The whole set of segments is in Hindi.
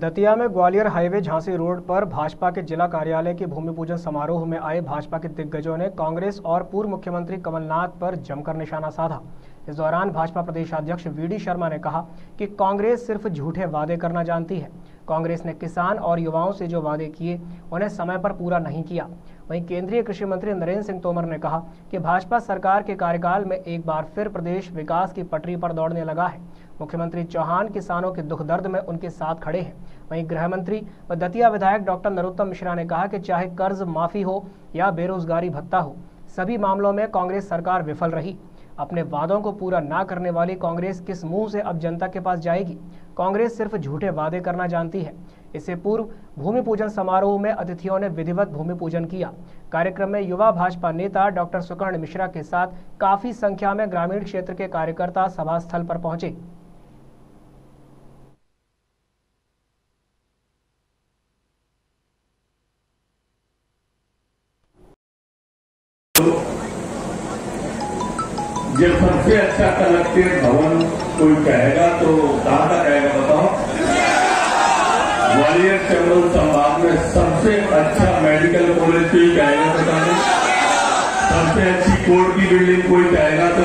दतिया में ग्वालियर हाईवे झांसी रोड पर भाजपा के जिला कार्यालय के भूमि पूजन समारोह में आए भाजपा के दिग्गजों ने कांग्रेस और पूर्व मुख्यमंत्री कमलनाथ पर जमकर निशाना साधा। इस दौरान भाजपा प्रदेश प्रदेशाध्यक्ष वीडी शर्मा ने कहा कि कांग्रेस सिर्फ़ झूठे वादे करना जानती है कांग्रेस ने किसान और युवाओं से जो वादे किए, उन्हें समय पर पूरा नहीं किया। वहीं केंद्रीय कृषि मंत्री नरेंद्र सिंह तोमर ने कहा कि भाजपा सरकार के कार्यकाल में एक बार फिर प्रदेश विकास की पटरी पर दौड़ने लगा है। मुख्यमंत्री चौहान किसानों के दुख दर्द में उनके साथ खड़े हैं। वहीं गृह मंत्री व दतिया विधायक डॉक्टर नरोत्तम मिश्रा ने कहा कि चाहे कर्ज माफ़ी हो या बेरोजगारी भत्ता हो, सभी मामलों में कांग्रेस सरकार विफल रही। अपने वादों को पूरा ना करने वाली कांग्रेस किस मुँह से अब जनता के पास जाएगी? कांग्रेस सिर्फ़ झूठे वादे करना जानती है। इससे पूर्व भूमि पूजन समारोह में अतिथियों ने विधिवत भूमि पूजन किया। कार्यक्रम में युवा भाजपा नेता डॉक्टर सुकर्ण मिश्रा के साथ काफ़ी संख्या में ग्रामीण क्षेत्र के कार्यकर्ता सभा स्थल पर पहुँचे। जब सबसे अच्छा कलेक्ट्रेट भवन कोई कहेगा तो कहाँ मेडिकल कॉलेज कोई कहेगा पता नहीं। सबसे अच्छी कोर्ट की बिल्डिंग कोई कहेगा तो?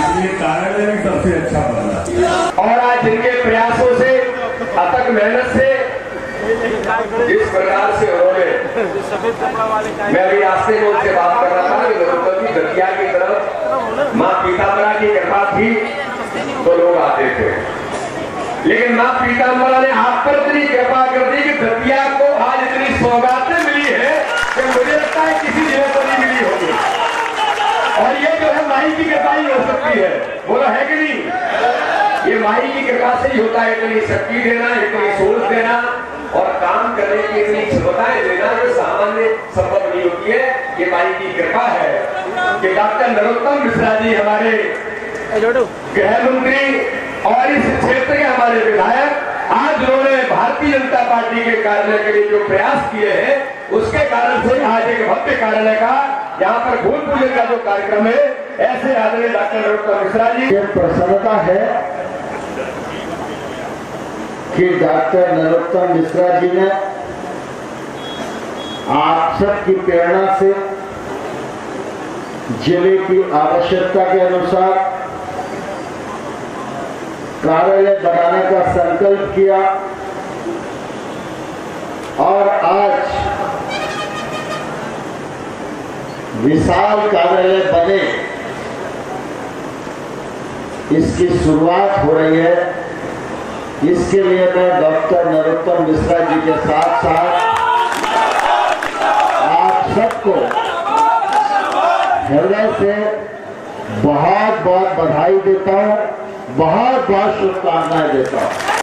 इसलिए कार्यालय भी सबसे अच्छा बन और आज जिनके प्रयासों से अथक मेहनत से, जिस प्रकार से उन्होंने, मैं अभी रास्ते में उनसे बात कर रहा था कि जी दतिया की तरफ़ माँ पीताम्बरा की कृपा थी तो लोग आते थे। लेकिन माँ पीताम्बरा ने आप पर इतनी कृपा कर दी कि दतिया को आज इतनी सौगातें मिली है कि मुझे लगता है किसी जगह पर नहीं मिली होगी। और ये जो है माई की कृपा ही हो सकती है। बोला है कि नहीं? ये माई की कृपा से ही होता है इतनी शक्ति देना इतनी सोच देना और काम करने की इतनी क्षमताएँ देना जो सामान्य संभव नहीं होती है ये माई की कृपा है। कि डॉक्टर नरोत्तम मिश्रा जी हमारे गृह मंत्री और इस क्षेत्र के हमारे विधायक आज उन्होंने भारतीय जनता पार्टी के कार्यालय के लिए जो प्रयास किए हैं, उसके कारण से आज एक भव्य कार्यालय का यहाँ पर भूल पूजन का जो कार्यक्रम है, ऐसे आदरणीय डॉक्टर नरोत्तम मिश्रा जी। प्रसन्नता है कि डॉक्टर नरोत्तम मिश्रा जी ने आप सबकी प्रेरणा से ज़िले की आवश्यकता के अनुसार कार्यालय बनाने का संकल्प किया। और आज विशाल कार्यालय बने। इसकी शुरुआत हो रही है। इसके लिए मैं डॉक्टर नरोत्तम मिश्रा जी के साथ साथ आप सबको हृदय से बहुत बहुत बधाई देता हूँ। बहुत बहुत शुभकामनाएँ देता हूँ।